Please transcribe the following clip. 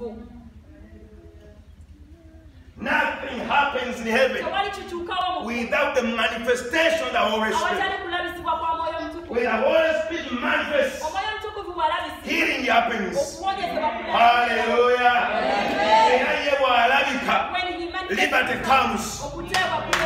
omutukuvu Nothing happens in heaven without the manifestation of the Holy Spirit. When the Holy Spirit manifests, healing happens. Hallelujah. When he manifests liberty comes.